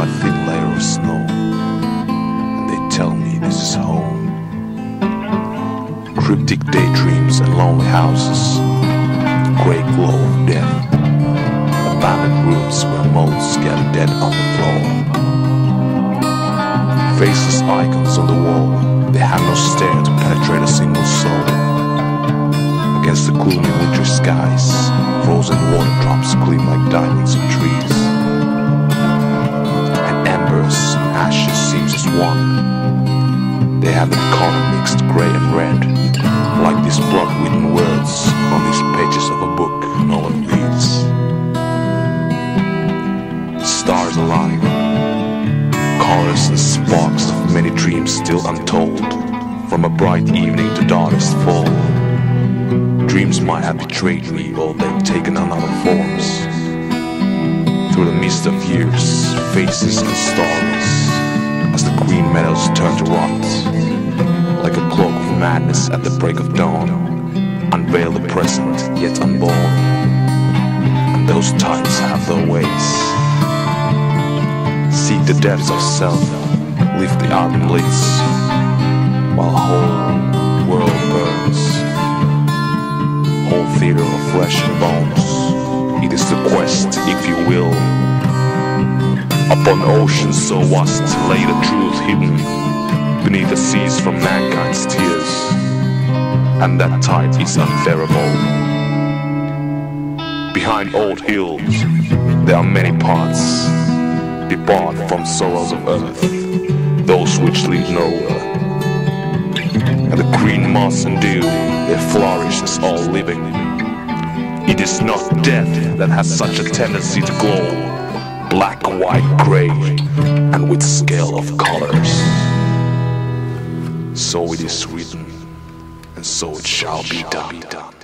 By thin layer of snow. And they tell me this is home. Cryptic daydreams and lonely houses. Grey glow of death. Abandoned rooms where moles gather dead on the floor. Faces, icons on the wall. They have no stare to penetrate a single soul. Against the gloomy winter skies, frozen water drops gleam like diamonds on trees. Seems one. They have the color mixed gray and red, like these blood-written words on these pages of a book no one reads. Stars alive, colors and sparks of many dreams still untold, from a bright evening to darkest fall. Dreams might have betrayed me, or they've taken on other forms. Through the mist of years, faces and stories, as the green meadows turn to rot, like a cloak of madness at the break of dawn, unveil the present yet unborn. And those times have their ways. Seek the depths of self, lift the album lids, while whole world burns whole theater of flesh and bones. It is the quest, if you will. Upon oceans so vast lay the truth hidden beneath the seas from mankind's tears. And that tide is unbearable. Behind old hills, there are many paths, depart from sorrows of earth, those which lead nowhere and the green moss and dew, they flourish as all living. It is not death that has such a tendency to glow, black, white, gray, and with scale of colors. So it is written, and so it shall be done.